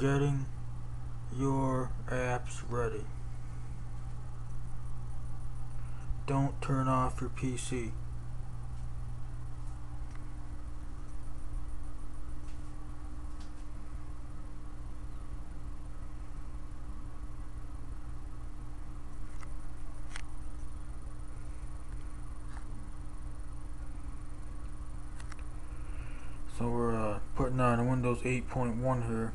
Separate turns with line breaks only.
getting your apps ready. Don't turn off your PC. So we're uh, putting on Windows 8.1 here.